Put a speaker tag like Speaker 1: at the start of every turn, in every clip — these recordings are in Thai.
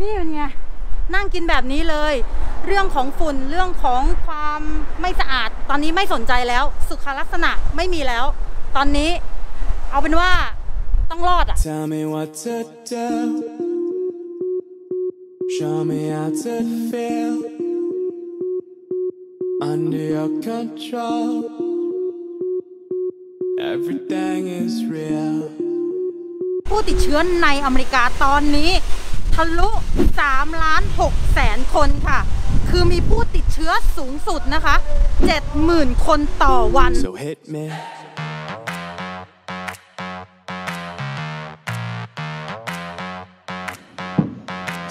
Speaker 1: นี่เป็นไงนั่งกินแบบนี้เลย เรื่องของฝุ่นเรื่องของความไม่สะอาด ตอนนี้ไม่สนใจแล้ว สุขลักษณะไม่มีแล้ว ตอนนี้ เอาเป็นว่าต้องรอดอะ
Speaker 2: Tell me what to do. Show me how to feel under your control. Everything is real.
Speaker 1: ผู้ติดเชื้อในอเมริกาตอนนี้ ทะลุ3ล้าน6แสนคนค่ะ คือมีผู้ติดเชื้อสูงสุดนะคะ 70,000 คนต่อวัน
Speaker 2: So hit me.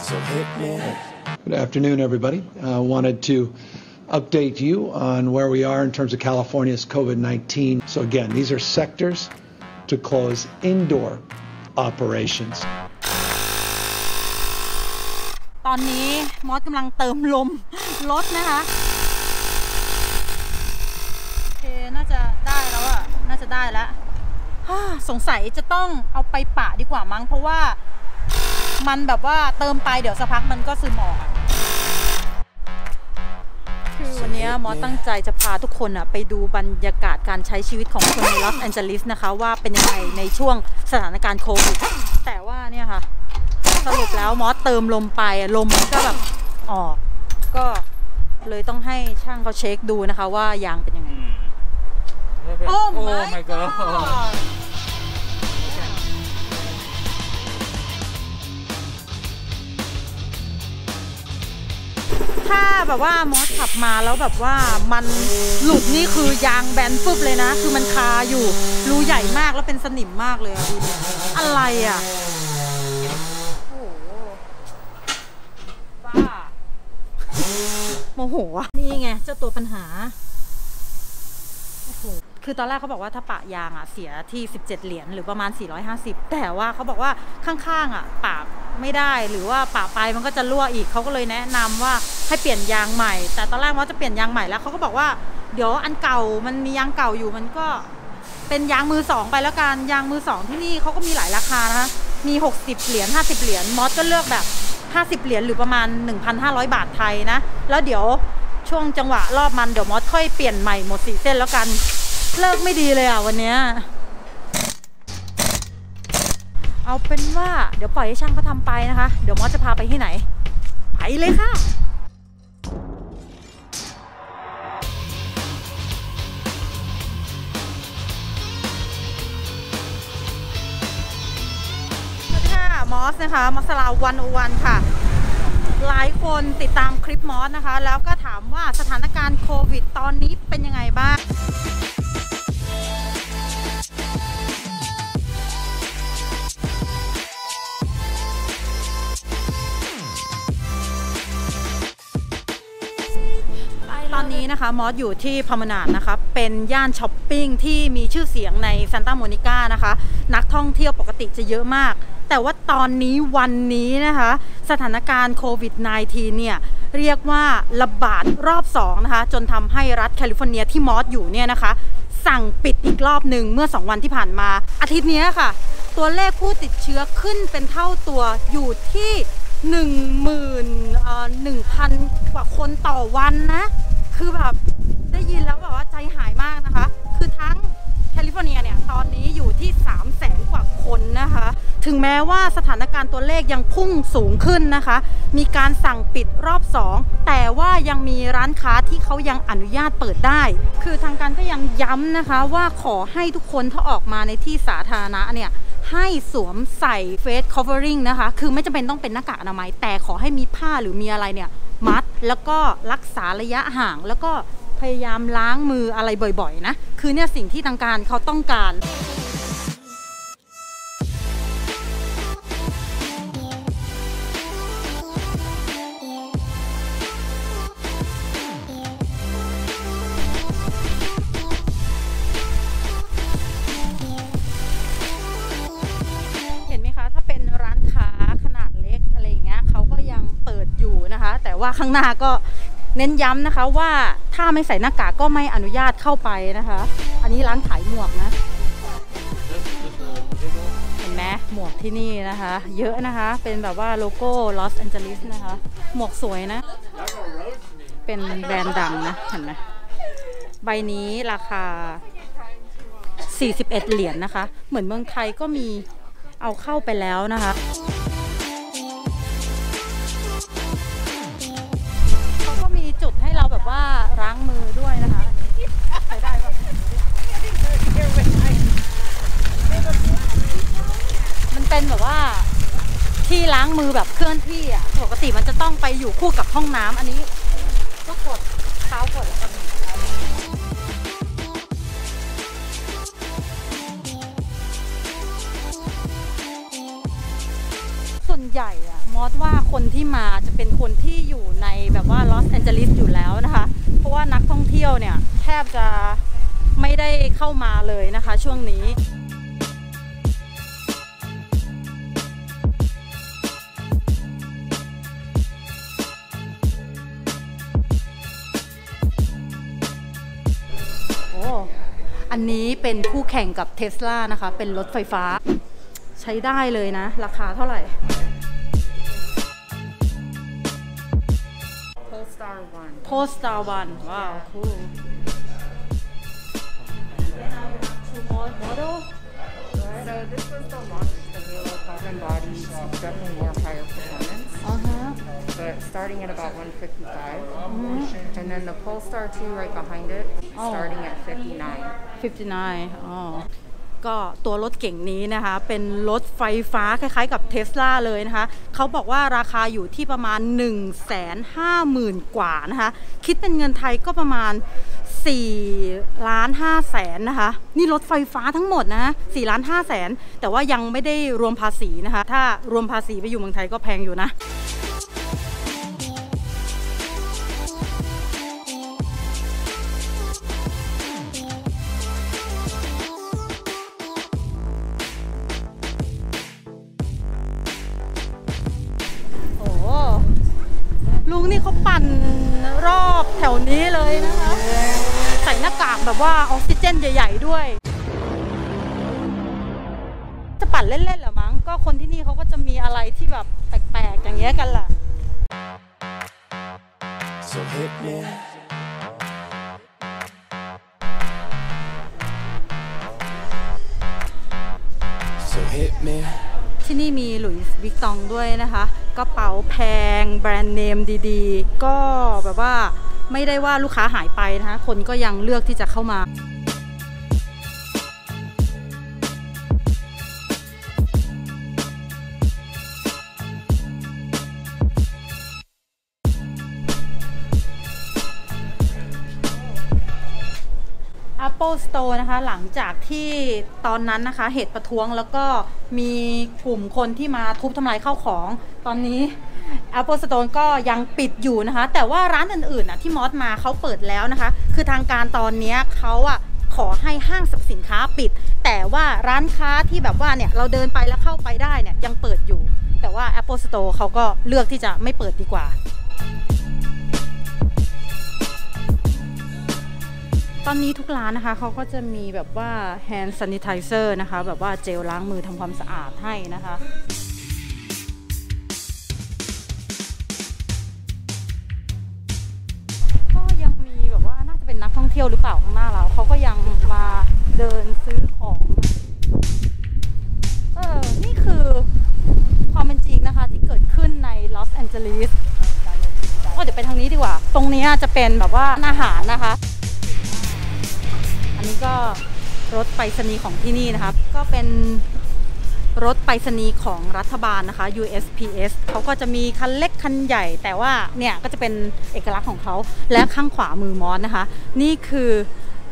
Speaker 2: So hit me.
Speaker 3: Good afternoon, everybody. Uh, wanted to update you on where we are in terms of California's COVID 19. So, again, these are sectors to close indoor operations.
Speaker 1: ตอนนี้มอสกำลังเติมลมรถนะคะโอเคน่าจะได้แล้วอะน่าจะได้แล้วสงสัยจะต้องเอาไปปะดีกว่ามั้ง เพราะว่ามันแบบว่าเติมไปเดี๋ยวสักพักมันก็ซึมออกคือวันนี้มอสตั้งใจจะพาทุกคนอะไปดูบรรยากาศการใช้ชีวิตของคนในลอสแอนเจลิสนะคะ ว่าเป็นยังไงในช่วงสถานการณ์โควิดแต่ว่าเนี่ยค่ะ สรุปแล้วมอสเติมลมไปอะลมมันก็แบบออก ก็เลยต้องให้ช่างเขาเช็คดูนะคะว่ายางเป็นยังไง โอ้ my god ถ้าแบบว่ามอสขับมาแล้วแบบว่ามันหลุดนี่คือยางแบนฟึบเลยนะ คือมันคาอยู่รูใหญ่มากแล้วเป็นสนิมมากเลยอะดูดิอะไรอะโอ้โหบ้าโมโหอะนี่ไงเจ้าตัวปัญหาโอ้โหคือตอนแรกเขาบอกว่าถ้าปะยางอะเสียที่ 17 เหรียญหรือประมาณ 450 แต่ว่าเขาบอกว่าข้างๆอะปะไม่ได้หรือว่าปะไปมันก็จะรั่วอีกเขาก็เลยแนะนำว่าให้เปลี่ยนยางใหม่ แต่ตอนแรกว่าจะเปลี่ยนยางใหม่แล้วเขาก็บอกว่าเดี๋ยวอันเก่ามันมียางเก่าอยู่มันก็เป็นยางมือสองไปแล้วกันยางมือสองที่นี่เขาก็มีหลายราคานะคะมี 60 เหรียญ50 เหรียญมอสก็เลือกแบบ 50 เหรียญหรือประมาณ 1,500 บาทไทยนะ แล้วเดี๋ยวช่วงจังหวะรอบมันเดี๋ยวมอสค่อยเปลี่ยนใหม่หมดสีเส้นแล้วกัน เลิกไม่ดีเลยอะวันเนี้ยเอาเป็นว่าเดี๋ยวปล่อยให้ช่างเขาทำไปนะคะ เดี๋ยวมอสจะพาไปที่ไหน ไปเลยค่ะ มอสนะคะมอสลาวันอวันค่ะ หลายคนติดตามคลิปมอสนะคะ แล้วก็ถามว่าสถานการณ์โควิด ตอนนี้เป็นยังไงบ้าง นะคะมอสอยู่ที่ Promenade นะคะเป็นย่านช้อปปิ้งที่มีชื่อเสียงในซานตาโมนิกานะคะ นักท่องเที่ยวปกติจะเยอะมาก แต่ว่าตอนนี้วันนี้นะคะ สถานการณ์โควิด -19 เนี่ย เรียกว่าระบาดรอบ2นะคะ จนทำให้รัฐแคลิฟอร์เนียที่มอสอยู่เนี่ยนะคะ สั่งปิดอีกรอบหนึ่งเมื่อ 2 วันที่ผ่านมา อาทิตย์นี้ค่ะ ตัวเลขผู้ติดเชื้อขึ้นเป็นเท่าตัวอยู่ที่หนึ่งหมื่นหนึ่งพันกว่าคนต่อวันนะ คือแบบได้ยินแล้วแบบว่าใจหายมากนะคะ คือทั้งแคลิฟอร์เนียเนี่ยตอนนี้อยู่ที่ 3 0 0แสนกว่าคนนะคะ ถึงแม้ว่าสถานการณ์ตัวเลขยังพุ่งสูงขึ้นนะคะ มีการสั่งปิดรอบ 2 แต่ว่ายังมีร้านค้าที่เขายังอนุญาตเปิดได้ คือทางการก็ยังย้ำนะคะว่าขอให้ทุกคนถ้าออกมาในที่สาธารณะเนี่ยให้สวมใส่ face covering นะคะ คือไม่จำเป็นต้องเป็นหน้ากากอนามัย แต่ขอให้มีผ้าหรือมีอะไรเนี่ย มัด แล้วก็รักษาระยะห่าง แล้วก็พยายามล้างมืออะไรบ่อยๆนะ คือเนี่ยสิ่งที่ทางการเขาต้องการ ว่าข้างหน้าก็เน้นย้ำนะคะว่าถ้าไม่ใส่หน้ากากก็ไม่อนุญาตเข้าไปนะคะ อันนี้ร้านขายหมวกนะ เห็นไหมหมหมวกที่นี่นะคะ เยอะนะคะ เป็นแบบว่าโลโก้ลอสแอนเจลิสนะคะ หมวกสวยนะ เป็นแบรนด์ดังนะ เห็นไหมใบนี้ราคา 41 เหรียญนะคะ เหมือนเมืองไทยก็มีเอาเข้าไปแล้วนะคะางมือแบบเคลื่อนที่อะปกติมันจะต้องไปอยู่คู่กับห้องน้ำอันนี้ ก็กดเท้ากดแล้วก็ส่วนใหญ่อะมอสว่าคนที่มาจะเป็นคนที่อยู่ในแบบว่าลอสแอนเจลิสอยู่แล้วนะคะ เพราะว่านักท่องเที่ยวเนี่ย แทบจะไม่ได้เข้ามาเลยนะคะช่วงนี้ อันนี้เป็นคู่แข่งกับเทสลานะคะ เป็นรถไฟฟ้า ใช้ได้เลยนะ ราคาเท่าไหร่
Speaker 4: Polestar 1.
Speaker 1: Polestar One ว้าว cool Two more model
Speaker 4: So this was the launch, the Halo carbon body, definitely more higher performance,
Speaker 1: อ่าฮะ
Speaker 4: but starting at about 155. And then the Polestar 2 right behind it,
Speaker 1: Oh.
Speaker 4: starting at 59.
Speaker 1: 59อ๋อก็ตัวรถเก่งนี้นะคะ เป็นรถไฟฟ้าคล้ายๆกับเทสลาเลยนะคะ เขาบอกว่าราคาอยู่ที่ประมาณ 1 5 0 0 0 0 กว่านะคะ คิดเป็นเงินไทยก็ประมาณ4ล้าน5แสนนะคะ นี่รถไฟฟ้าทั้งหมดนะ4ล้าน5แสนแต่ว่ายังไม่ได้รวมภาษีนะคะ ถ้ารวมภาษีไปอยู่เมืองไทยก็แพงอยู่นะ แถวนี้เลยนะคะ ใส่หน้ากากแบบว่าออกซิเจนใหญ่ ๆ ด้วย จะปั่นเล่นๆเหรอมั้ง ก็คนที่นี่เขาก็จะมีอะไรที่แบบแปลกๆอย่างเงี้ยกันล่ะ
Speaker 2: So hit me. So hit me.
Speaker 1: ที่นี่มีหลุยส์วิกตองด้วยนะคะ กระเป๋าแพงแบรนด์เนมดีๆ ก็แบบว่า ไม่ได้ว่าลูกค้าหายไปนะคะ คนก็ยังเลือกที่จะเข้ามา Apple Store นะคะหลังจากที่ตอนนั้นนะคะเหตุประท้วงแล้วก็มีกลุ่มคนที่มาทุบทำลายข้าวของ ตอนนี้ Apple Store ก็ยังปิดอยู่นะคะ แต่ว่าร้านอื่นๆน่ะที่มอสมาเขาเปิดแล้วนะคะ คือทางการตอนนี้เขาอะขอให้ห้างสรรพสินค้าปิด แต่ว่าร้านค้าที่แบบว่าเนี่ยเราเดินไปแล้วเข้าไปได้เนี่ยยังเปิดอยู่ แต่ว่า Apple Store เขาก็เลือกที่จะไม่เปิดดีกว่า ตอนนี้ทุกร้านนะคะเขาก็จะมีแบบว่า hand sanitizer นะคะ แบบว่าเจลล้างมือทำความสะอาดให้นะคะ เที่ยวหรือเปล่าข้างหน้าเราเขาก็ยังมาเดินซื้อของ เออ นี่คือความเป็นจริงนะคะ ที่เกิดขึ้นในลอสแอนเจลิสก็เดี๋ยวไปทางนี้ดีกว่า ตรงนี้จะเป็นแบบว่าอาหารนะคะ อันนี้ก็รถไปรษณีย์ของที่นี่นะครับก็เป็นรถไปรษณีย์ของรัฐบาลนะคะ USPS เขาก็จะมีคันเล็ก คันใหญ่ แต่ว่าเนี่ยก็จะเป็นเอกลักษณ์ของเขา และข้างขวามือมอสนะคะ นี่คือ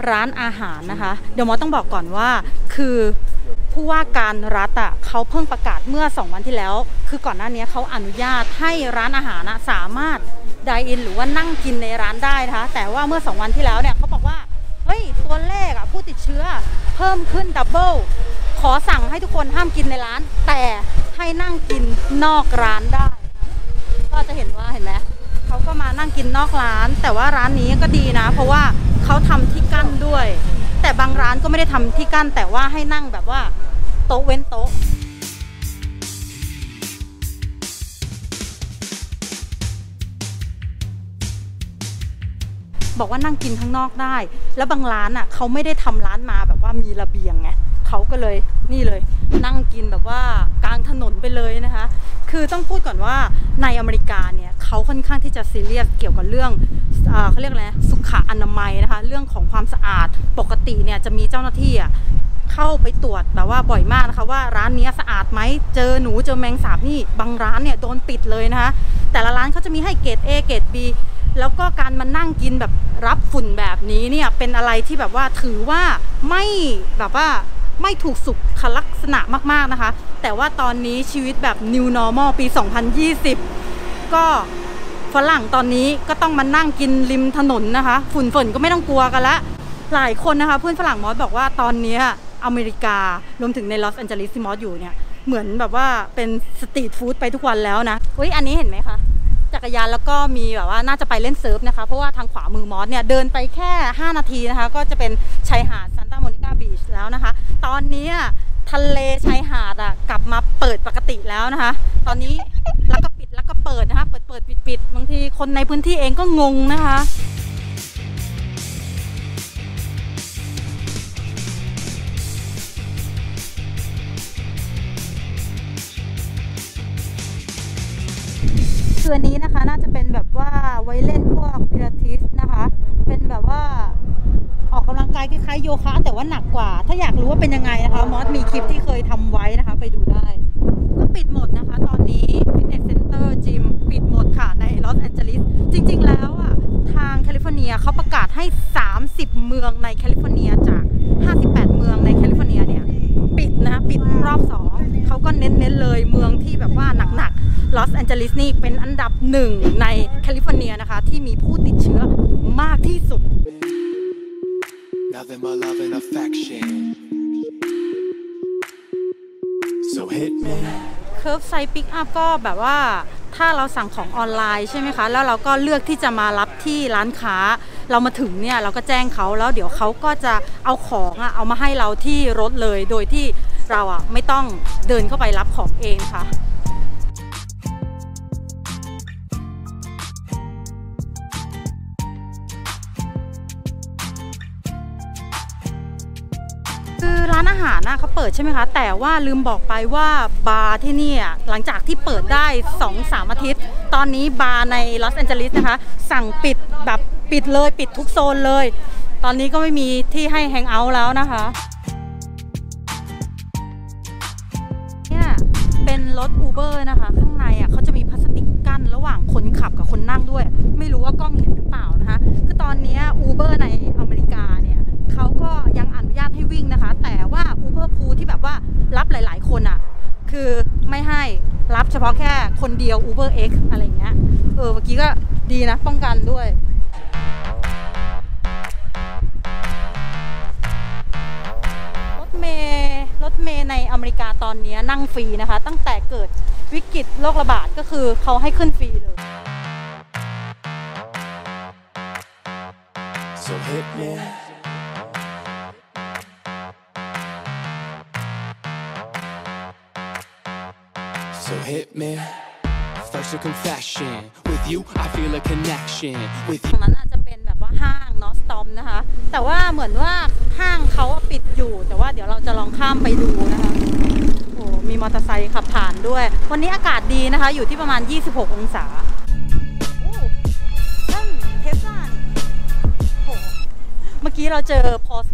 Speaker 1: ร้านอาหารนะคะ เดี๋ยวมอสต้องบอกก่อนว่าคือผู้ว่าการรัฐอะเขาเพิ่งประกาศเมื่อ 2 วันที่แล้ว คือก่อนหน้านี้เขาอนุญาตให้ร้านอาหารนะสามารถไดอินหรือว่านั่งกินในร้านได้นะคะ แต่ว่าเมื่อ 2 วันที่แล้วเนี่ยเขาบอกว่าเฮ้ยตัวเลขอะผู้ติดเชื้อเพิ่มขึ้นดับเบิลขอสั่งให้ทุกคนห้ามกินในร้าน แต่ให้นั่งกินนอกร้านได้ ก็จะเห็นว่าเห็นไหมเขาก็มานั่งกินนอกร้าน แต่ว่าร้านนี้ก็ดีนะ เพราะว่าเขาทำที่กั้นด้วย แต่บางร้านก็ไม่ได้ทำที่กั้น แต่ว่าให้นั่งแบบว่าโต๊ะเว้นโต๊ะบอกว่านั่งกินข้างนอกได้ แล้วบางร้านอะเขาไม่ได้ทำร้านมาแบบว่ามีระเบียงไงเขาก็เลยนี่เลย นั่งกินแบบว่ากลางถนนไปเลยนะคะ คือต้องพูดก่อนว่าในอเมริกาเนี่ยเขาค่อนข้างที่จะซีเรียสเกี่ยวกับเรื่องเอเขาเรียกอะไรนะสุขอนามัยนะคะเรื่องของความสะอาดปกติเนี่ยจะมีเจ้าหน้าที่อะเข้าไปตรวจแบบว่าบ่อยมากนะคะว่าร้านนี้สะอาดไหมเจอหนูเจอแมงสาบนี่บางร้านเนี่ยโดนปิดเลยนะคะแต่ละร้านเขาจะมีให้เกรด A เกรด B แล้วก็การมานั่งกินแบบรับฝุ่นแบบนี้เนี่ยเป็นอะไรที่แบบว่าถือว่าไม่แบบว่า ไม่ถูกสุขลักษณะมากๆนะคะ แต่ว่าตอนนี้ชีวิตแบบ New Normal ปี 2020 ก็ฝรั่งตอนนี้ก็ต้องมานั่งกินริมถนนนะคะ ฝุ่นฝนก็ไม่ต้องกลัวกันละ หลายคนนะคะ เพื่อนฝรั่งมอสบอกว่าตอนนี้อเมริการวมถึงในลอสแอนเจลิสที่มอสอยู่เนี่ย เหมือนแบบว่าเป็นสตรีทฟู้ดไปทุกวันแล้วนะเฮ้ยอันนี้เห็นไหมคะ จักรยานแล้วก็มีแบบว่าน่าจะไปเล่นเซิร์ฟนะคะ เพราะว่าทางขวามือมอสเนี่ยเดินไปแค่ 5 นาทีนะคะ ก็จะเป็นชายหาดซานตาโมนิกาบีชแล้วนะคะ ตอนนี้ทะเลชายหาดอะกลับมาเปิดปกติแล้วนะคะ ตอนนี้แล้วก็ปิดแล้วก็เปิดนะคะ เปิดเปิดปิดปิดบางทีคนในพื้นที่เองก็งงนะคะ คืออันนี้นะคะ น่าจะเป็นแบบว่าไว้เล่นพวกพิลาทิสนะคะ เป็นแบบว่าออกกำลังกายคล้ายๆโยคะ แต่ว่าหนักกว่า ถ้าอยากรู้ว่าเป็นยังไงนะคะมอสมีคลิปที่เคยทำไว้นะคะ ไปดูได้ ก็ปิดหมดนะคะ ตอนนี้ฟิตเนสเซ็นเตอร์จิมปิดหมดค่ะในลอสแอนเจลิสจริง ๆ แล้วอะทางแคลิฟอร์เนียเขาประกาศให้ 30 เมืองในแคลิฟอร์เนียจาก 58 เมืองในแคลิฟอร์เนียเนี่ยปิดนะปิดรอบ 2เขาก็เน้นๆเลยเมืองที่แบบว่าหนักๆ ลอสแอนเจลิสนี่เป็นอันดับหนึ่งในแคลิฟอร์เนียนะคะ ที่มีผู้ติดเชื้อมากที่สุด
Speaker 2: Nothing but love and affection. So hit me.
Speaker 1: curbside pickup ก็แบบว่าถ้าเราสั่งของออนไลน์ใช่ไหมคะ แล้วเราก็เลือกที่จะมารับที่ร้านค้า เรามาถึงเนี่ยเราก็แจ้งเขาแล้วเดี๋ยวเขาก็จะเอาของอะเอามาให้เราที่รถเลย โดยที่เราอะไม่ต้องเดินเข้าไปรับของเองค่ะ หารนะเขาเปิดใช่ไหมคะ แต่ว่าลืมบอกไปว่าบาร์ที่นี่หลังจากที่เปิดได้2-3อาทิตย์ ตอนนี้บาร์ในลอสแอนเจลิสนะคะ สั่งปิดแบบปิดเลยปิดทุกโซนเลย ตอนนี้ก็ไม่มีที่ให้แฮงเอาท์แล้วนะคะเนี่ยเป็นรถ Uber นะคะ ข้างในอะเขาจะมีพลาสติกกั้นระหว่างคนขับกับคนนั่งด้วย ไม่รู้ว่ากล้องเห็นหรือเปล่านะคะ คือตอนนี้ย Uber ในอเมริกาเนี่ยเขาก็ยัง ให้วิ่งนะคะ แต่ว่า Uber Pool ที่แบบว่ารับหลาย ๆ คนอะ คือไม่ให้รับเฉพาะแค่คนเดียว Uber X อะไรเงี้ย เออเมื่อกี้ก็ดีนะ ป้องกันด้วยรถเมย์รถเมย์ในอเมริกาตอนนี้นั่งฟรีนะคะ ตั้งแต่เกิดวิกฤตโรคระบาดก็คือเขาให้ขึ้นฟรีเลย
Speaker 2: So hit me. So hit me. First a confession. With you, I feel a connection. With
Speaker 1: ตรงนั้นอาจจะเป็นแบบว่าห้างนอสตอมนะคะ แต่ว่าเหมือนว่าห้างเขาปิดอยู่ แต่ว่าเดี๋ยวเราจะลองข้ามไปดูนะคะโอ้มีมอเตอร์ไซค์ขับผ่านด้วย วันนี้อากาศดีนะคะ อยู่ที่ประมาณ 26 องศาโอ้นั่นเทสลานี่โอ้เมื่อกี้เราเจอพอส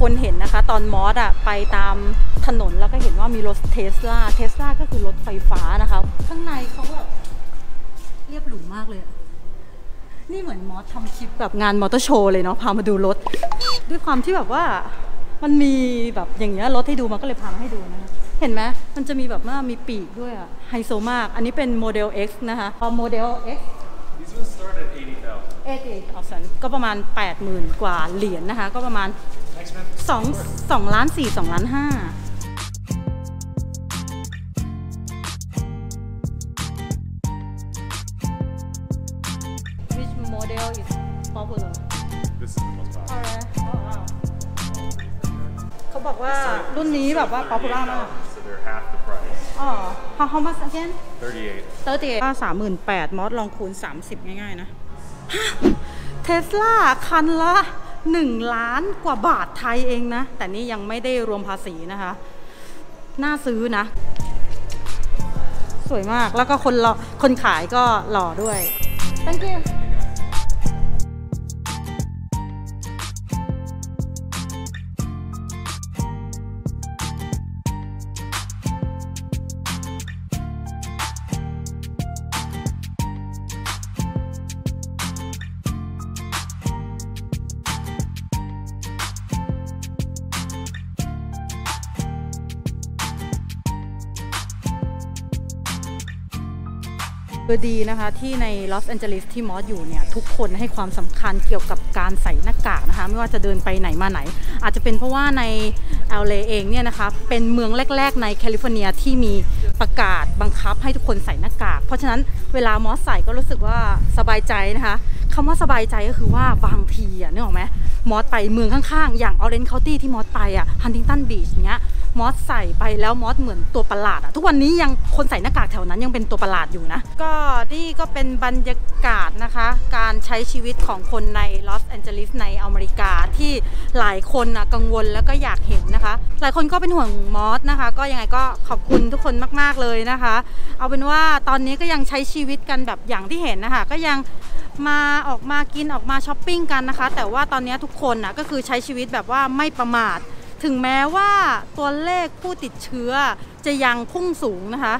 Speaker 1: คนเห็นนะคะ ตอนมอสอะไปตามถนนแล้วก็เห็นว่ามีรถเทสลาเทสลาก็คือรถไฟฟ้านะคะ ข้างในเขาแบบเรียบหรูมากเลยอะนี่เหมือนมอสทำคลิปแบบงานมอเตอร์โชว์เลยเนาะพามาดูรถ ด้วยความที่แบบว่ามันมีแบบอย่างเงี้ยรถให้ดูมาก็เลยพามาให้ดูนะคะเห็นไหมมันจะมีแบบว่ามีปีกด้วยอะไฮโซมาก อันนี้เป็นโมเดล X นะคะพอโมเดล X
Speaker 5: These ones start at 80,000.
Speaker 1: eighty thousand ก็ประมาณ 80,000 กว่าเหรียญนะคะ ก็ประมาณ
Speaker 5: Next man.
Speaker 1: 2 2ล้าน4 2ล้าน5 Which model is popular
Speaker 5: This is the most popular.
Speaker 1: เขาบอกว่ารุ่นนี้แบบว่า popular มาก
Speaker 5: So they're half the price.
Speaker 1: อ๋อ how how much again
Speaker 5: 38.
Speaker 1: thirty eight ก็สามหมื่นแปดมอสลองคูณ 30 ง่ายๆ นะเทสลาคันละ 1 ล้านกว่าบาทไทยเองนะ แต่นี่ยังไม่ได้รวมภาษีนะคะ น่าซื้อนะ สวยมากแล้วก็คนคนขายก็หล่อด้วย thank you ดีนะคะที่ในลอสแอนเจลิสที่มอสอยู่เนี่ยทุกคนให้ความสำคัญเกี่ยวกับการใส่หน้ากากนะคะไม่ว่าจะเดินไปไหนมาไหน อาจจะเป็นเพราะว่าใน LA เองเนี่ยนะคะเป็นเมืองแรก ๆ ในแคลิฟอร์เนียที่มีประกาศบังคับให้ทุกคนใส่หน้ากาก เพราะฉะนั้นเวลามอสใส่ก็รู้สึกว่าสบายใจนะคะคำว่าสบายใจก็คือว่าบางทีอะนึกออกไหมมอสไปเมืองข้างๆ อย่างออเรนจ์เคาน์ตี้ที่มอสไปอะฮันติงตันบีชเนี้ย มอสใส่ไปแล้วมอสเหมือนตัวประหลาดอะทุกวันนี้ยังคนใส่หน้ากากแถวนั้นยังเป็นตัวประหลาดอยู่นะ ก็นี่ก็เป็นบรรยากาศนะคะ การใช้ชีวิตของคนในลอสแอนเจลิสในอเมริกาที่หลายคนนะกังวลแล้วก็อยากเห็นนะคะ หลายคนก็เป็นห่วงมอสนะคะ ก็ยังไงก็ขอบคุณทุกคนมาก ๆเลยนะคะ เอาเป็นว่าตอนนี้ก็ยังใช้ชีวิตกันแบบอย่างที่เห็นนะคะ ก็ยังมาออกมากินออกมาช้อปปิ้งกันนะคะ แต่ว่าตอนนี้ทุกคนนะก็คือใช้ชีวิตแบบว่าไม่ประมาท ถึงแม้ว่าตัวเลขผู้ติดเชื้อจะยังพุ่งสูงนะคะ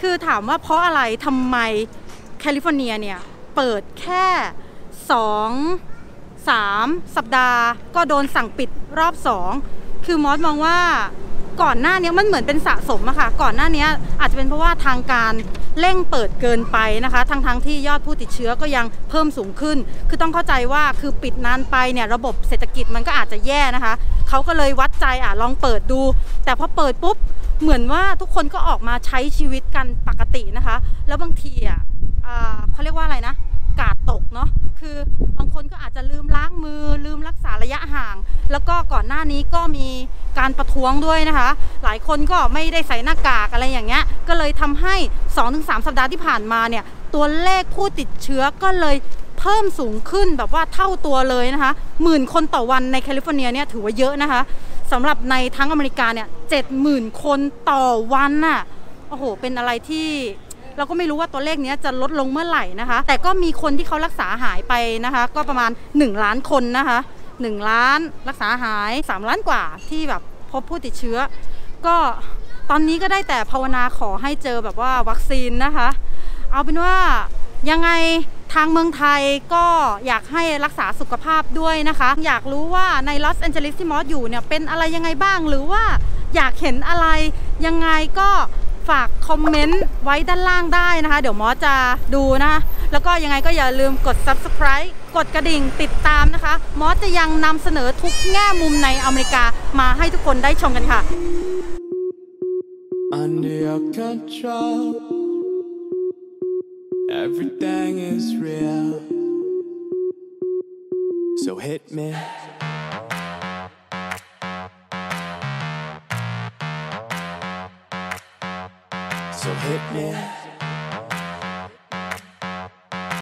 Speaker 1: คือถามว่าเพราะอะไรทำไมแคลิฟอร์เนียเนี่ย เปิดแค่ 2 3 สัปดาห์ ก็โดนสั่งปิดรอบ 2 คือมอสมองว่า ก่อนหน้านี้มันเหมือนเป็นสะสมอะค่ะ ก่อนหน้านี้อาจจะเป็นเพราะว่าทางการเร่งเปิดเกินไปนะคะทั้งทั้งที่ยอดผู้ติดเชื้อก็ยังเพิ่มสูงขึ้น คือต้องเข้าใจว่าคือปิดนานไปเนี่ยระบบเศรษฐกิจมันก็อาจจะแย่นะคะเขาก็เลยวัดใจอะลองเปิดดู แต่พอเปิดปุ๊บเหมือนว่าทุกคนก็ออกมาใช้ชีวิตกันปกตินะคะ แล้วบางทีอะอ่าเขาเรียกว่าอะไรนะ กาดตกเนาะคือบางคนก็อาจจะลืมล้างมือ ลืมรักษาระยะห่าง แล้วก็ก่อนหน้านี้ก็มีการประท้วงด้วยนะคะ หลายคนก็ไม่ได้ใส่หน้ากากอะไรอย่างเงี้ยก็เลยทำให้ 2-3 สัปดาห์ที่ผ่านมาเนี่ยตัวเลขผู้ติดเชื้อก็เลยเพิ่มสูงขึ้นแบบว่าเท่าตัวเลยนะคะหมื่นคนต่อวันในแคลิฟอร์เนียเนี่ยถือว่าเยอะนะคะสำหรับในทั้งอเมริกาเนี่ยเจ็ดหมื่นคนต่อวันน่ะโอ้โห เป็นอะไรที่ เราก็ไม่รู้ว่าตัวเลขนี้จะลดลงเมื่อไหร่นะคะ แต่ก็มีคนที่เขารักษาหายไปนะคะ ก็ประมาณ 1 ล้านคนนะคะ 1 ล้านรักษาหาย 3 ล้านกว่าที่แบบพบผู้ติดเชื้อ ก็ตอนนี้ก็ได้แต่ภาวนาขอให้เจอแบบว่าวัคซีนนะคะ เอาเป็นว่ายังไงทางเมืองไทยก็อยากให้รักษาสุขภาพด้วยนะคะ อยากรู้ว่าในลอสแอนเจลิสที่มอสอยู่เนี่ยเป็นอะไรยังไงบ้างหรือว่าอยากเห็นอะไรยังไงก็ ฝากคอมเมนต์ไว้ด้านล่างได้นะคะ เดี๋ยวมอสจะดูนะคะแล้วก็ยังไงก็อย่าลืมกด subscribe กดกระดิ่งติดตามนะคะ มอสจะยังนำเสนอทุกแง่มุมในอเมริกามาให้ทุกคนได้ชมกันค่ะ
Speaker 2: Under your control, everything is real. So hit me. So hit me.